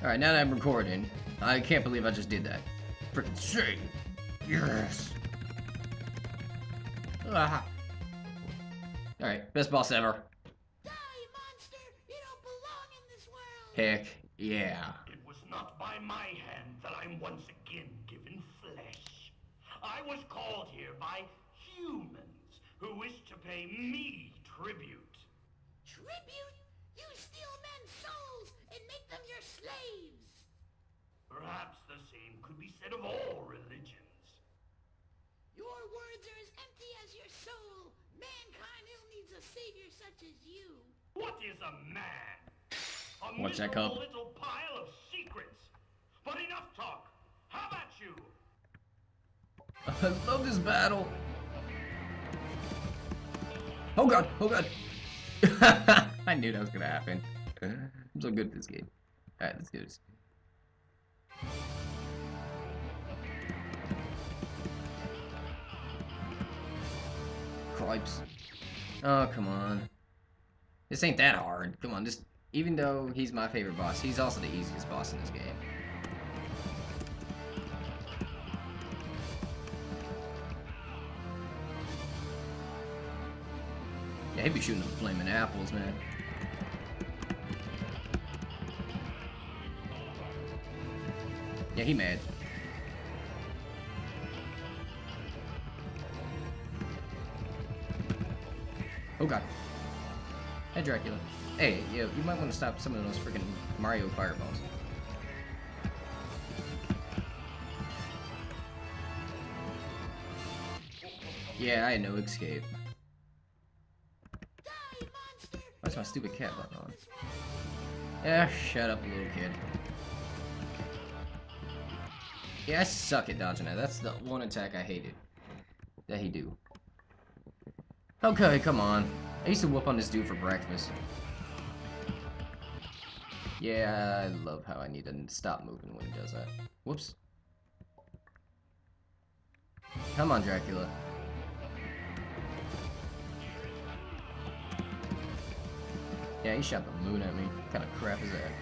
Alright, now that I'm recording, I can't believe I just did that. Freaking shit! Yes! Ah. Alright, best boss ever. Die, monster! You don't belong in this world! Heck, yeah. It was not by my hand that I'm once again given flesh. I was called here by humans who wish to pay me tribute. Tribute? And make them your slaves! Perhaps the same could be said of all religions. Your words are as empty as your soul! Mankind ill needs a savior such as you! What is a man? A Watch that miserable cup. little pile of secrets. But enough talk. How about you? I love this battle. Oh god, oh god. I knew that was gonna happen. I'm so good at this game. Alright, let's do this. Cripes. Oh, come on. This ain't that hard. Come on, just even though he's my favorite boss, he's also the easiest boss in this game. Yeah, he'd be shooting them flaming apples, man. Yeah, he mad. Oh god. Hey Dracula. Hey, yo, you might want to stop some of those freaking Mario fireballs. Yeah, I had no escape. Why's my stupid cat button on? Yeah, shut up, little kid. Yeah, I suck at dodging that. That's the one attack I hated. That he do. Okay, come on. I used to whoop on this dude for breakfast. Yeah, I love how I need to stop moving when he does that. Whoops. Come on, Dracula. Yeah, he shot the moon at me. What kind of crap is that?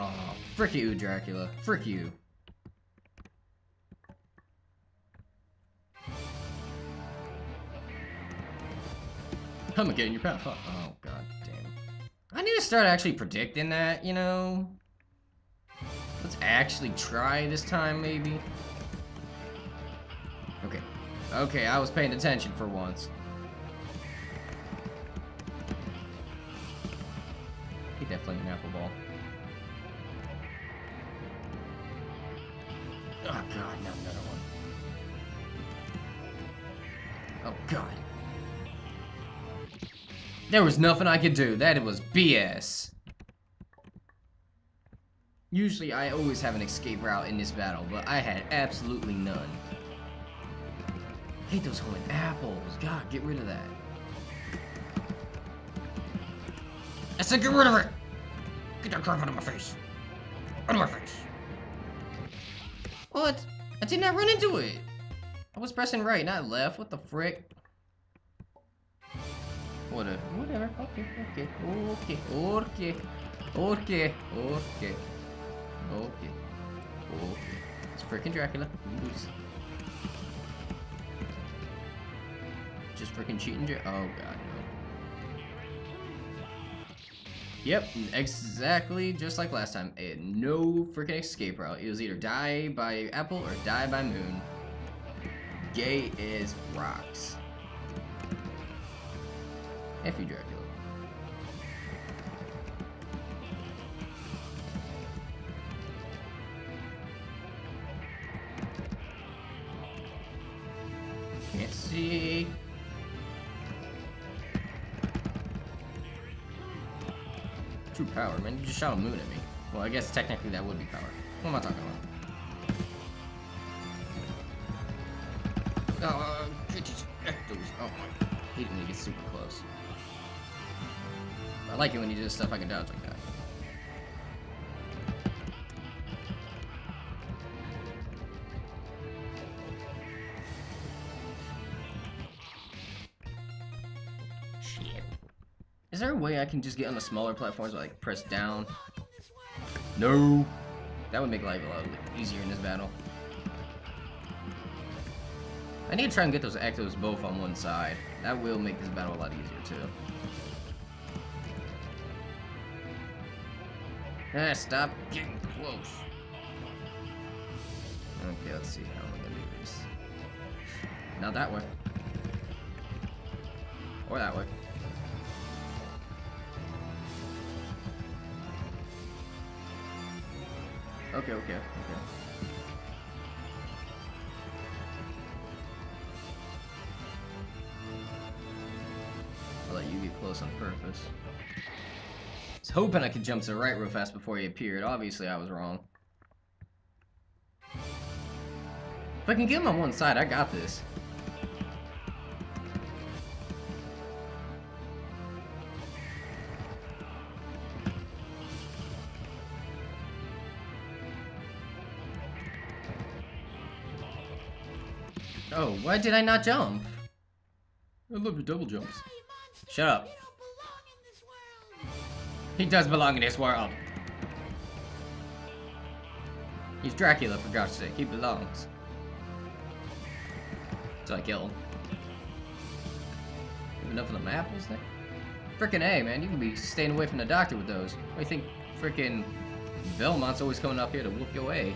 Oh, frick you, Dracula. Frick you. I'm gonna get in your path. Oh, huh? Oh, god damn. I need to start actually predicting that, you know? Let's actually try this time, maybe. Okay. Okay, I was paying attention for once. That flaming apple ball. Oh god, now another one. Oh god. There was nothing I could do. That was BS. Usually I always have an escape route in this battle, but I had absolutely none. hate those holy apples. God, get rid of that. I said get rid of it! Get that crap out of my face. Out of my face. What? I did not run into it. I was pressing right, not left. What the frick? Whatever. Whatever. Okay. Okay. Okay. Okay. Okay. Okay. Okay. Okay. It's freaking Dracula. This. Just freaking cheating. Dra- oh god, Yep, exactly just like last time. I had no freaking escape route. It was either die by apple or die by moon. Gay is rocks. If you, Dracula. True power, man. You just shot a moon at me. Well, I guess technically that would be power. What am I talking about? Oh, uh, get. Oh my. He gets super close. I like it when he does stuff I can dodge like that. Is there a way I can just get on the smaller platforms, like press down? No. That would make life a lot easier in this battle. I need to try and get those actives both on one side. That will make this battle a lot easier too. Ah, stop getting close. Okay, let's see how I'm gonna do this. Not that way. Or that way. Okay, okay, okay. I'll let you get close on purpose. I was hoping I could jump to the right real fast before he appeared. Obviously, I was wrong. If I can get him on one side, I got this. Oh, why did I not jump? I love your double jumps. Shut up. You. He does belong in this world. He's Dracula, for God's sake. He belongs. So I kill him. Have enough of them apples there? Frickin' A, man. You can be staying away from the doctor with those. I think frickin' Belmont's always coming up here to whoop your A.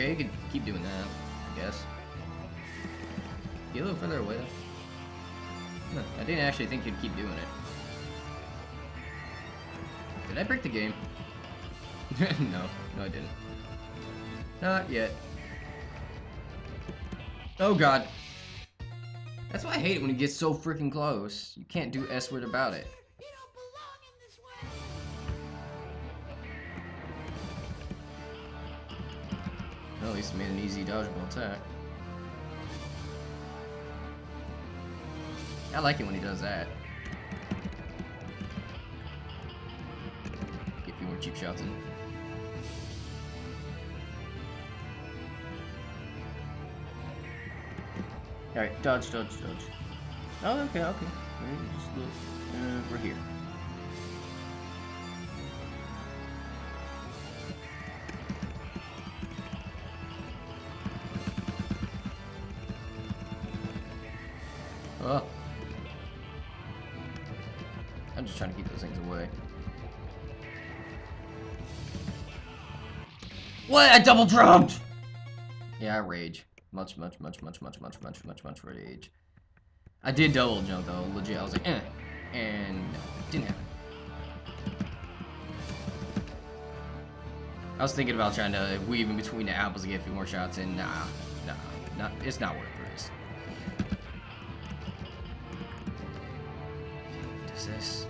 Okay, you can keep doing that, I guess. Get a little further away. No, I didn't actually think you'd keep doing it. Did I break the game? no, no I didn't. Not yet. Oh god. That's why I hate it when it gets so freaking close. You can't do S word about it. Well, at least made an easy dodgeable attack. I like it when he does that. Get a few more cheap shots in. Alright, dodge, dodge, dodge. Oh, okay, okay. Just look. Uh, we're here. Oh. I'm just trying to keep those things away. What? I double jumped! Yeah, I rage. Much, much, much, much, much, much, much, much, much rage. I did double jump though, legit. I was like, eh. And didn't happen. I was thinking about trying to weave in between the apples to get a few more shots in. Nah, nah, not, it's not worth the Does this?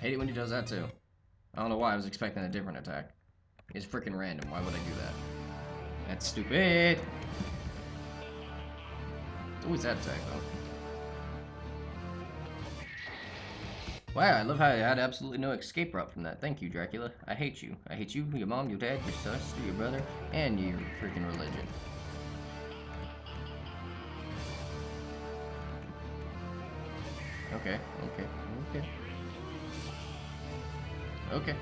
Hate it when he does that too. I don't know why I was expecting a different attack. It's freaking random. Why would I do that? That's stupid. It's always that attack though. Wow, I love how I had absolutely no escape route from that. Thank you, Dracula. I hate you. I hate you, your mom, your dad, your sister, your brother, and your freaking religion. Okay, okay, okay. Okay.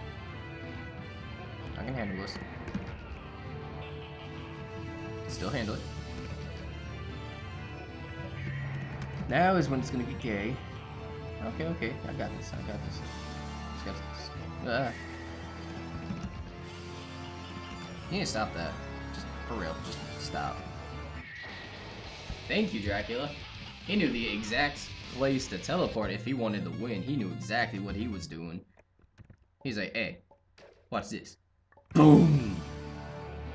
I can handle this. Still handle it. Now is when it's gonna get gay. Okay, okay, I got this, I got this. Just got this. Ah. You need to stop that. Just for real, just stop. Thank you, Dracula. He knew the exact place to teleport if he wanted to win. He knew exactly what he was doing. He's like, hey, watch this. Boom!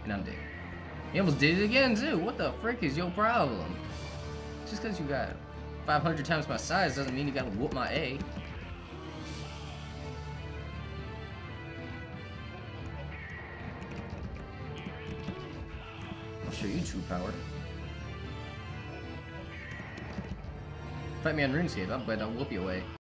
And I'm dead. He almost did it again, too. What the frick is your problem? Just because you got 500 times my size doesn't mean you gotta whoop my A. I'll show you true power. fight me on runes but I'll whoop you away.